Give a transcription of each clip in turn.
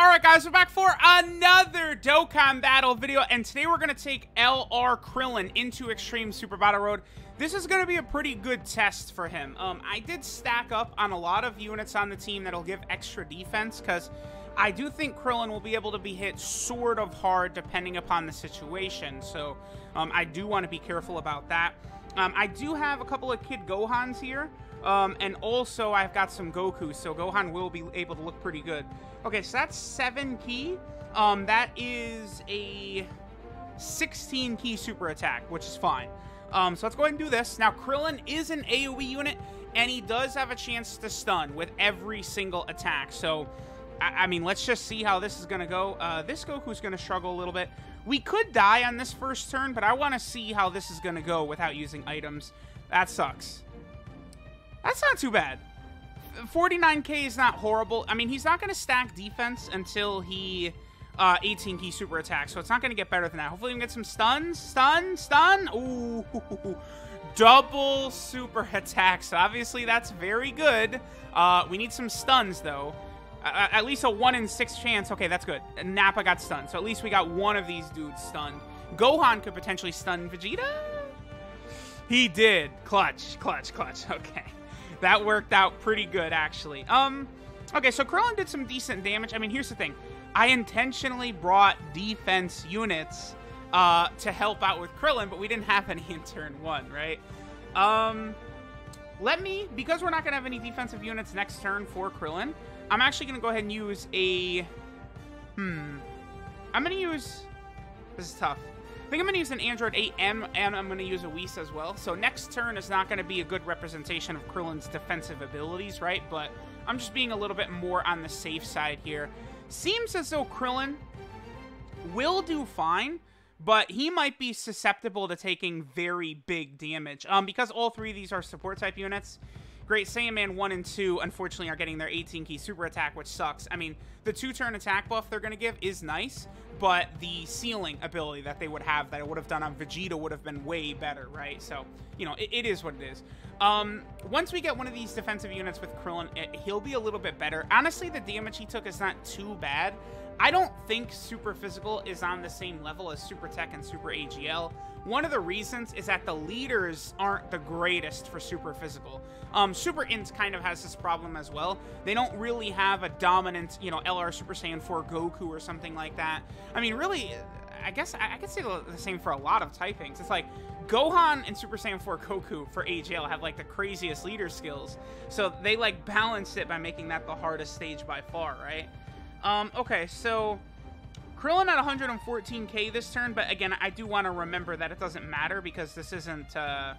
Alright guys, we're back for another Dokkan Battle video, and today we're going to take LR Krillin into Extreme Super Battle Road. This is going to be a pretty good test for him. Um, I did stack up on a lot of units on the team that'll give extra defense, because I do think Krillin will be able to be hit sort of hard depending upon the situation, so um, I do want to be careful about that. Um, I do have a couple of Kid Gohans here, um, and also I've got some Goku, so Gohan will be able to look pretty good. Okay, so that's 7 key. Um, that is a 16 key super attack, which is fine. Um, so let's go ahead and do this. Now, Krillin is an AoE unit, and he does have a chance to stun with every single attack. So, I, I mean, let's just see how this is going to go. Uh, this Goku's going to struggle a little bit. We could die on this first turn, but I want to see how this is going to go without using items. That sucks. That's not too bad. 49k is not horrible. I mean, he's not going to stack defense until he uh, 18 key super attack, so it's not going to get better than that. Hopefully, we can get some stuns. Stun, stun. Ooh, double super attacks. Obviously, that's very good. Uh, we need some stuns, though. Uh, at least a 1 in 6 chance. Okay, that's good. Nappa got stunned, so at least we got one of these dudes stunned. Gohan could potentially stun Vegeta. He did. Clutch, clutch, clutch. Okay that worked out pretty good, actually. Um, okay, so Krillin did some decent damage. I mean, here's the thing. I intentionally brought defense units uh, to help out with Krillin, but we didn't have any in turn one, right? Um, let me, because we're not going to have any defensive units next turn for Krillin, I'm actually going to go ahead and use a... Hmm. I'm going to use... This is tough. I think I'm going to use an Android 8M, and I'm going to use a Whis as well. So next turn is not going to be a good representation of Krillin's defensive abilities, right? But I'm just being a little bit more on the safe side here. Seems as though Krillin will do fine, but he might be susceptible to taking very big damage. Um, because all three of these are support type units, Great Saiyaman 1 and 2, unfortunately, are getting their 18 key super attack, which sucks. I mean, the two turn attack buff they're going to give is nice, but the sealing ability that they would have that it would have done on Vegeta would have been way better, right? So, you know, it, it is what it is. Um, once we get one of these defensive units with Krillin, it, he'll be a little bit better. Honestly, the damage he took is not too bad. I don't think Super Physical is on the same level as Super Tech and Super AGL. One of the reasons is that the leaders aren't the greatest for Super Physical. Um, Super Int kind of has this problem as well. They don't really have a dominant, you know, LR Super Saiyan 4 Goku or something like that. I mean, really, I guess I, I could say the same for a lot of typings. It's like Gohan and Super Saiyan 4 Goku for AGL have like the craziest leader skills. So they like balance it by making that the hardest stage by far, right? Um, okay, so Krillin at 114k this turn, but again, I do want to remember that it doesn't matter because this isn't, uh,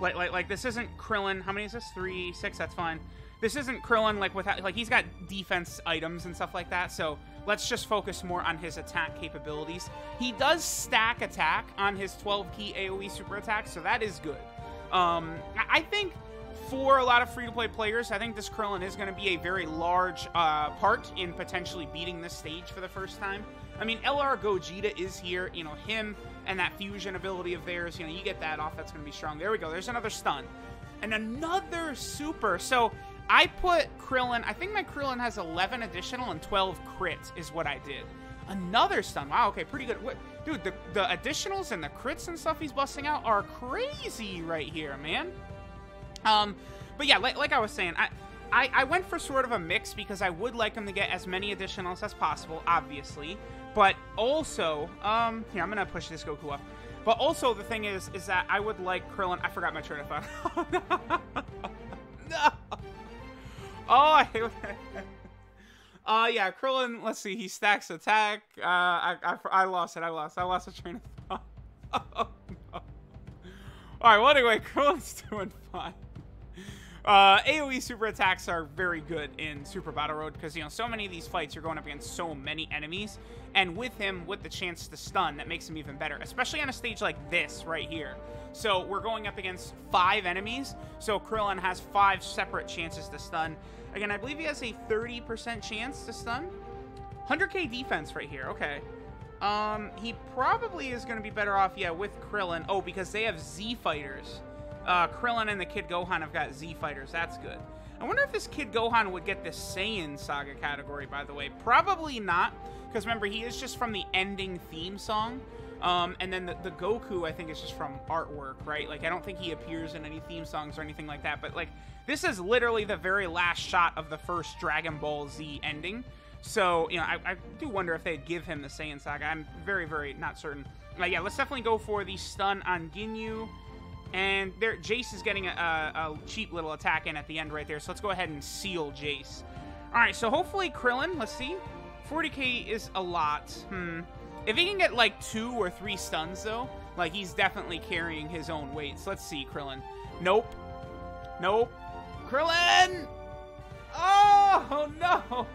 like, like, like, this isn't Krillin. How many is this? Three, six, that's fine. This isn't Krillin, like, without, like, he's got defense items and stuff like that, so let's just focus more on his attack capabilities. He does stack attack on his 12 key AoE super attack, so that is good. Um, I think for a lot of free-to-play players, I think this Krillin is going to be a very large uh, part in potentially beating this stage for the first time. I mean, LR Gogeta is here. You know, him and that fusion ability of theirs, you know, you get that off, that's going to be strong. There we go. There's another stun. And another super. So I put Krillin, I think my Krillin has 11 additional and 12 crits is what I did. Another stun. Wow, okay, pretty good. What, dude, the, the additionals and the crits and stuff he's busting out are crazy right here, man. Um, but yeah, like, like I was saying, I, I, I went for sort of a mix because I would like him to get as many additionals as possible, obviously. But also, um, here, I'm going to push this Goku up. But also, the thing is, is that I would like Krillin... I forgot my train of thought. no! Oh, I hate Uh, yeah, Krillin, let's see, he stacks attack. Uh, I, I, I lost it, I lost I lost a train of thought. oh, no. Alright, well, anyway, Krillin's doing fine. Uh, AoE super attacks are very good in Super Battle Road because, you know, so many of these fights you're going up against so many enemies. And with him, with the chance to stun, that makes him even better, especially on a stage like this right here. So we're going up against five enemies, so Krillin has five separate chances to stun. Again, I believe he has a 30% chance to stun. 100k defense right here, okay. Um, he probably is going to be better off, yeah, with Krillin. Oh, because they have Z fighters. Uh, Krillin and the Kid Gohan have got Z fighters. That's good. I wonder if this Kid Gohan would get the Saiyan Saga category, by the way. Probably not, because remember, he is just from the ending theme song. Um, and then the, the, Goku, I think, is just from artwork, right? Like, I don't think he appears in any theme songs or anything like that. But, like, this is literally the very last shot of the first Dragon Ball Z ending. So, you know, I, I do wonder if they'd give him the Saiyan Saga. I'm very, very not certain. Uh, yeah, let's definitely go for the stun on Ginyu. And there, Jeice is getting a, a, cheap little attack in at the end right there. So let's go ahead and seal Jeice. All right, so hopefully Krillin, let's see. 40k is a lot. Hmm. If he can get like two or three stuns though, like he's definitely carrying his own weight. So let's see, Krillin. Nope. Nope. Krillin! Oh, no!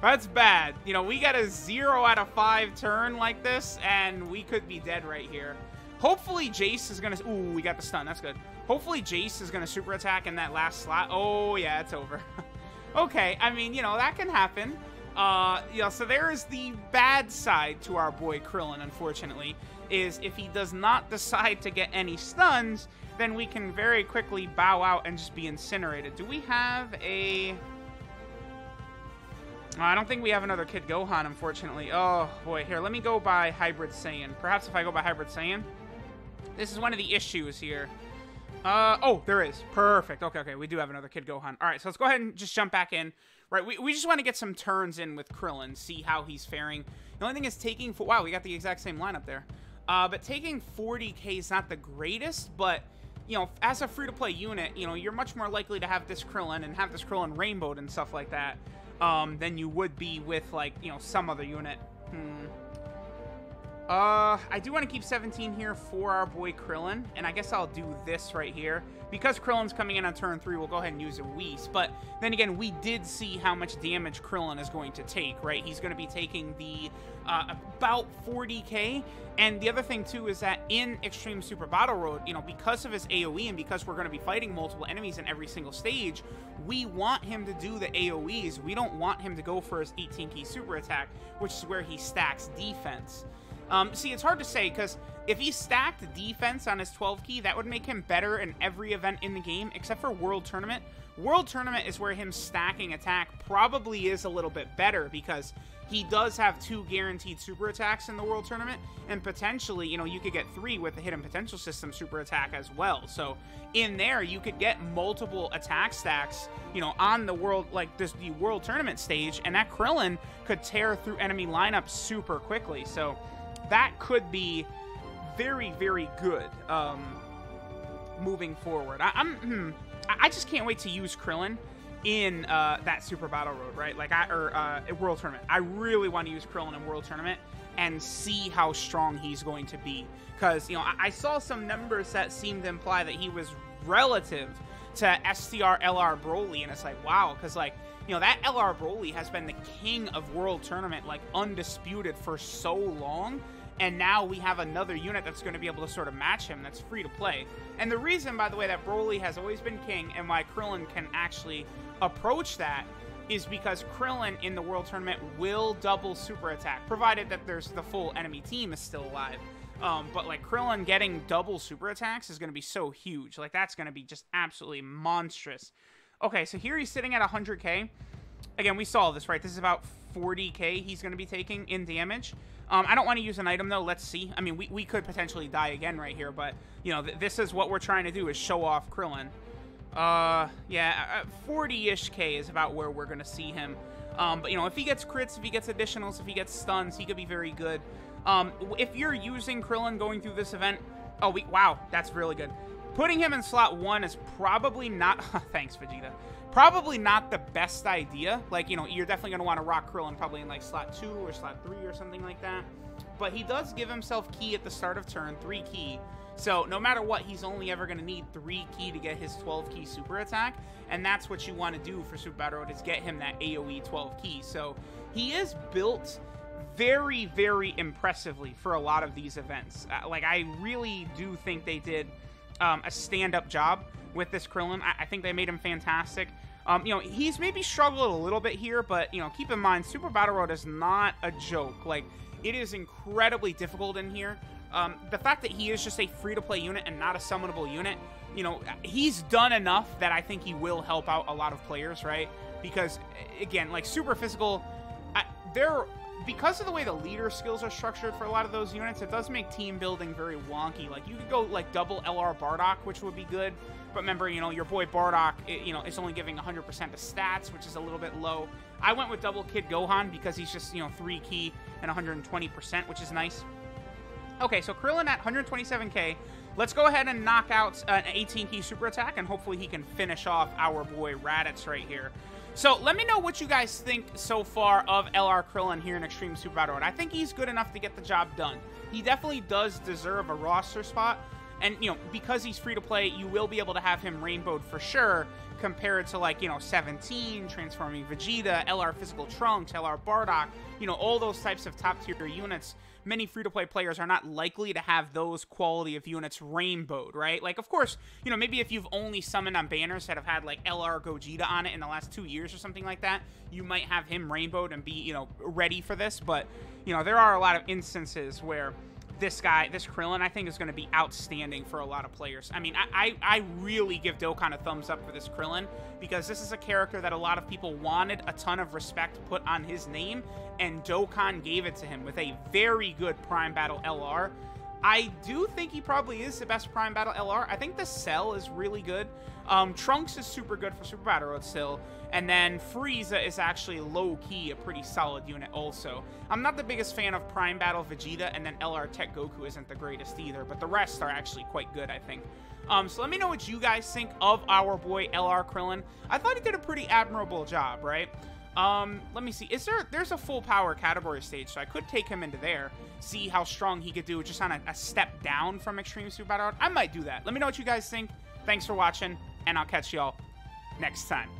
That's bad. You know, we got a zero out of five turn like this, and we could be dead right here. Hopefully Jeice is going to... Ooh, we got the stun. That's good. Hopefully Jeice is going to super attack in that last slot. Oh, yeah, it's over. okay, I mean, you know, that can happen. Uh, you know, so there is the bad side to our boy Krillin, unfortunately, is if he does not decide to get any stuns, then we can very quickly bow out and just be incinerated. Do we have a... I don't think we have another Kid Gohan, unfortunately. Oh, boy. Here, let me go by Hybrid Saiyan. Perhaps if I go by Hybrid Saiyan? This is one of the issues here. Uh, oh, there is. Perfect. Okay, okay. We do have another Kid Gohan. All right, so let's go ahead and just jump back in. Right, we, we just want to get some turns in with Krillin, see how he's faring. The only thing is taking... Wow, we got the exact same lineup there. Uh, but taking 40k is not the greatest, but you know, as a free-to-play unit, you know, you're much more likely to have this Krillin and have this Krillin rainbowed and stuff like that um, than you would be with, like, you know, some other unit. Hmm. Uh, I do want to keep 17 here for our boy Krillin, and I guess I'll do this right here. Because Krillin's coming in on turn 3, we'll go ahead and use a Whis, but then again, we did see how much damage Krillin is going to take, right? He's going to be taking the, uh, about 40k, and the other thing, too, is that in Extreme Super Battle Road, you know, because of his AoE and because we're going to be fighting multiple enemies in every single stage, we want him to do the AoEs. We don't want him to go for his 18-key super attack, which is where he stacks defense. Um, see, it's hard to say because if he stacked defense on his 12 key, that would make him better in every event in the game except for World Tournament. World Tournament is where him stacking attack probably is a little bit better because he does have two guaranteed super attacks in the World Tournament, and potentially, you know, you could get three with the Hidden Potential System super attack as well. So in there, you could get multiple attack stacks, you know, on the world, like this the World Tournament stage, and that Krillin could tear through enemy lineups super quickly. So that could be very, very good um, moving forward. I, am hmm, I just can't wait to use Krillin in uh, that Super Battle Road, right? Like I or uh, World Tournament. I really want to use Krillin in World Tournament and see how strong he's going to be. Because you know, I, I saw some numbers that seemed to imply that he was relative to STR LR Broly, and it's like wow, because like you know, that LR Broly has been the king of World Tournament, like, undisputed for so long. And now we have another unit that's going to be able to sort of match him that's free to play. And the reason, by the way, that Broly has always been king and why Krillin can actually approach that is because Krillin in the World Tournament will double super attack, provided that there's the full enemy team is still alive. Um, but like Krillin getting double super attacks is going to be so huge. Like that's going to be just absolutely monstrous. Okay, so here he's sitting at 100k. Again, we saw this, right? This is about 40k he's going to be taking in damage. Um, I don't want to use an item, though. Let's see. I mean, we, we could potentially die again right here, but, you know, th this is what we're trying to do is show off Krillin. Uh, yeah, 40-ish K is about where we're going to see him. Um, but, you know, if he gets crits, if he gets additionals, if he gets stuns, he could be very good. Um, if you're using Krillin going through this event... Oh, we, wow, that's really good. Putting him in slot one is probably not... thanks, Vegeta. Probably not the best idea. Like, you know, you're definitely going to want to rock Krillin probably in, like, slot two or slot three or something like that. But he does give himself key at the start of turn, three key. So no matter what, he's only ever going to need three key to get his 12 key super attack. And that's what you want to do for Super Battle Road is get him that AoE 12 key. So he is built very, very impressively for a lot of these events. Uh, like, I really do think they did um, a stand-up job with this Krillin. I, I think they made him fantastic. Um, you know, he's maybe struggled a little bit here, but, you know, keep in mind, Super Battle Road is not a joke. Like, it is incredibly difficult in here. Um, the fact that he is just a free-to-play unit and not a summonable unit you know, he's done enough that I think he will help out a lot of players, right? Because, again, like, super physical, I, they're because of the way the leader skills are structured for a lot of those units, it does make team building very wonky. Like, you could go, like, double LR Bardock, which would be good. But remember, you know, your boy Bardock, it, you know, is only giving 100% of stats, which is a little bit low. I went with double Kid Gohan because he's just, you know, 3 key and 120%, which is nice. Okay, so Krillin at 127k. Let's go ahead and knock out an 18 key super attack, and hopefully he can finish off our boy Raditz right here. So let me know what you guys think so far of LR Krillin here in Extreme Super Battle Road. I think he's good enough to get the job done. He definitely does deserve a roster spot. And, you know, because he's free to play, you will be able to have him rainbowed for sure compared to, like, you know, 17, Transforming Vegeta, LR Physical Trunks, LR Bardock, you know, all those types of top tier units many free-to-play players are not likely to have those quality of units rainbowed, right? Like, of course, you know, maybe if you've only summoned on banners that have had, like, LR Gogeta on it in the last two years or something like that, you might have him rainbowed and be, you know, ready for this, but, you know, there are a lot of instances where this guy, this Krillin, I think is going to be outstanding for a lot of players. I mean, I, I, I, really give Dokkan a thumbs up for this Krillin because this is a character that a lot of people wanted a ton of respect put on his name, and Dokkan gave it to him with a very good Prime Battle LR. I do think he probably is the best Prime Battle LR. I think the Cell is really good. Um, Trunks is super good for Super Battle Road still. And then Frieza is actually low-key a pretty solid unit also. I'm not the biggest fan of Prime Battle Vegeta, and then LR Tech Goku isn't the greatest either, but the rest are actually quite good, I think. Um, so let me know what you guys think of our boy LR Krillin. I thought he did a pretty admirable job, right? Um, let me see. Is there, there's a full power category stage, so I could take him into there, see how strong he could do just on a, a step down from Extreme Super Battle. I might do that. Let me know what you guys think. Thanks for watching, and I'll catch y'all next time.